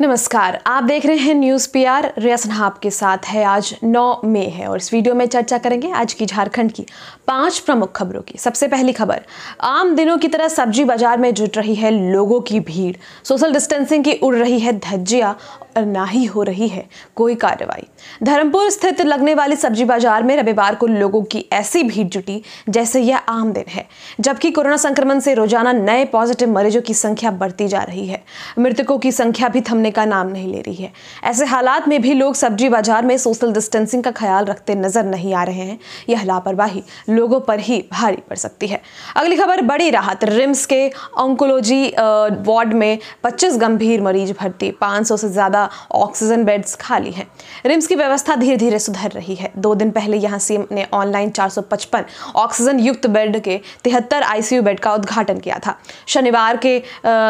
नमस्कार, आप देख रहे हैं न्यूज़ पीआर। रिया सिन्हा आपके साथ है, आज 9 मई है और इस वीडियो में चर्चा करेंगे आज की झारखंड की पाँच प्रमुख खबरों की। सबसे पहली खबर, आम दिनों की तरह सब्ज़ी बाज़ार में जुट रही है लोगों की भीड़। सोशल डिस्टेंसिंग की उड़ रही है धज्जियाँ और ना ही हो रही है कोई कार्रवाई। धर्मपुर स्थित लगने वाली सब्ज़ी बाज़ार में रविवार को लोगों की ऐसी भीड़ जुटी जैसे यह आम दिन है, जबकि कोरोना संक्रमण से रोज़ाना नए पॉजिटिव मरीजों की संख्या बढ़ती जा रही है। मृतकों की संख्या भी थमने का नाम नहीं ले रही है। ऐसे हालात में भी लोग सब्ज़ी बाज़ार में सोशल डिस्टेंसिंग का ख्याल रखते नज़र नहीं आ रहे हैं। यह लापरवाही लोगों पर ही भारी पड़ सकती है। अगली खबर, बड़ी राहत। रिम्स के ऑन्कोलॉजी वार्ड में 25 गंभीर मरीज़ भर्ती 500 से ज़्यादा ऑक्सीजन बेड्स खाली हैं। रिम्स की व्यवस्था धीरे धीरे सुधर रही है। दो दिन पहले यहाँ सीएम ने ऑनलाइन 455 ऑक्सीजन युक्त बेड के तिहत्तर आईसीयू बेड का उद्घाटन किया था। शनिवार के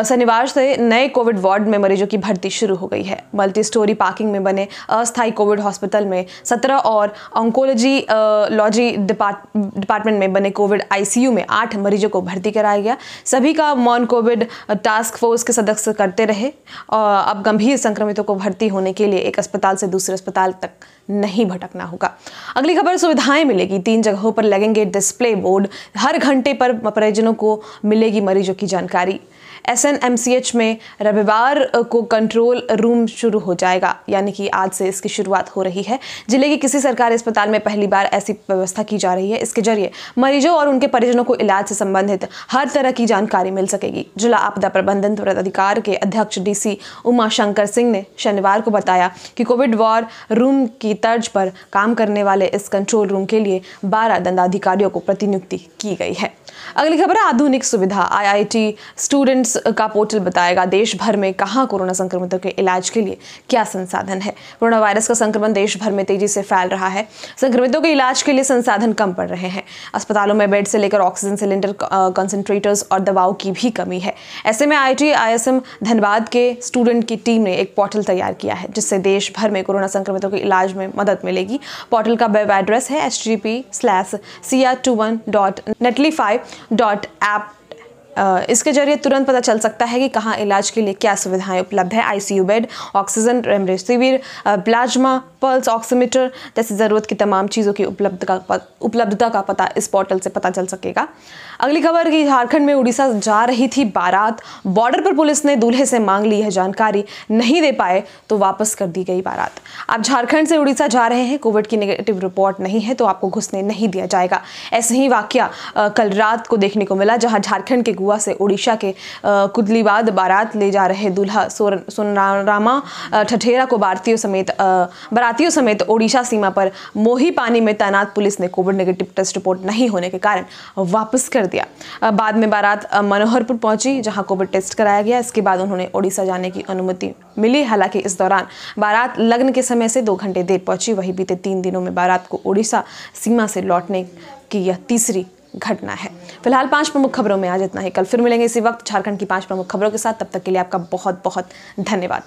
शनिवार से नए कोविड वार्ड में मरीजों की भर्ती शुरू हो गई है। मल्टी स्टोरी पार्किंग में बने अस्थायी कोविड हॉस्पिटल में सत्रह और ऑन्कोलॉजी लॉजी डिपार्टमेंट में बने कोविड आईसीयू में आठ मरीजों को भर्ती कराया गया। सभी का मॉन कोविड टास्क फोर्स के सदस्य करते रहे और अब गंभीर संक्रमितों को भर्ती होने के लिए एक अस्पताल से दूसरे अस्पताल तक नहीं भटकना होगा। अगली खबर, सुविधाएँ मिलेगी। तीन जगहों पर लगेंगे डिस्प्ले बोर्ड हर घंटे पर परिजनों को मिलेगी मरीजों की जानकारी। एसएनएमसीएच में रविवार को कंट्रोल रूम शुरू हो जाएगा। यानी कि आज से इसकी शुरुआत हो रही है। ज़िले के किसी सरकारी अस्पताल में पहली बार ऐसी व्यवस्था की जा रही है। इसके ज़रिए मरीजों और उनके परिजनों को इलाज से संबंधित हर तरह की जानकारी मिल सकेगी। जिला आपदा प्रबंधन पदाधिकार के अध्यक्ष डीसी उमा शंकर सिंह ने शनिवार को बताया कि कोविड वॉर रूम की तर्ज पर काम करने वाले इस कंट्रोल रूम के लिए बारह दंडाधिकारियों को प्रतिनियुक्ति की गई है। अगली खबर है आधुनिक सुविधा आईआईटी स्टूडेंट्स का पोर्टल बताएगा देश भर में कहाँ कोरोना संक्रमितों के इलाज के लिए क्या संसाधन है। कोरोना वायरस का संक्रमण देश भर में तेज़ी से फैल रहा है। संक्रमितों के इलाज के लिए संसाधन कम पड़ रहे हैं। अस्पतालों में बेड से लेकर ऑक्सीजन सिलेंडर कंसंट्रेटर्स और दवाओं की भी कमी है। ऐसे में आई आई धनबाद के स्टूडेंट की टीम ने एक पोर्टल तैयार किया है, जिससे देश भर में कोरोना संक्रमितों के इलाज में मदद मिलेगी। पोर्टल का वेब एड्रेस है H T P slash C R two one dot neatly five dot app इसके ज़रिए तुरंत पता चल सकता है कि कहाँ इलाज के लिए क्या सुविधाएँ उपलब्ध है ICU bed, oxygen, remdesivir plasma, pulse, oximeter जैसी ज़रूरत की तमाम चीज़ों की उपलब्ध का उपलब्धता का पता इस पोर्टल से पता चल सकेगा। अगली खबर की झारखंड में उड़ीसा जा रही थी बारात, बॉर्डर पर पुलिस ने दूल्हे से मांग ली है, जानकारी नहीं दे पाए तो वापस कर दी गई बारात। आप झारखंड से उड़ीसा जा रहे हैं, कोविड की नेगेटिव रिपोर्ट नहीं है तो आपको घुसने नहीं दिया जाएगा। ऐसे ही वाक्य कल रात को देखने को मिला जहाँ झारखंड के गुआ से उड़ीसा के कुदलीबाद बारात ले जा रहे दूल्हा सोनरामा ठठेरा को भारतीयों समेत बारातियों समेत ओडिशा सीमा पर मोही पानी में तैनात पुलिस ने कोविड नेगेटिव टेस्ट रिपोर्ट नहीं होने के कारण वापस कर दिया। बाद में बारात मनोहरपुर पहुँची, जहाँ कोविड टेस्ट कराया गया। इसके बाद उन्होंने ओडिशा जाने की अनुमति मिली। हालाँकि इस दौरान बारात लग्न के समय से दो घंटे देर पहुँची। वहीं बीते तीन दिनों में बारात को ओडिशा सीमा से लौटने की यह तीसरी घटना है। फ़िलहाल पाँच प्रमुख खबरों में आज इतना ही। कल फिर मिलेंगे इसी वक्त झारखंड की पाँच प्रमुख खबरों के साथ। तब तक के लिए आपका बहुत बहुत धन्यवाद।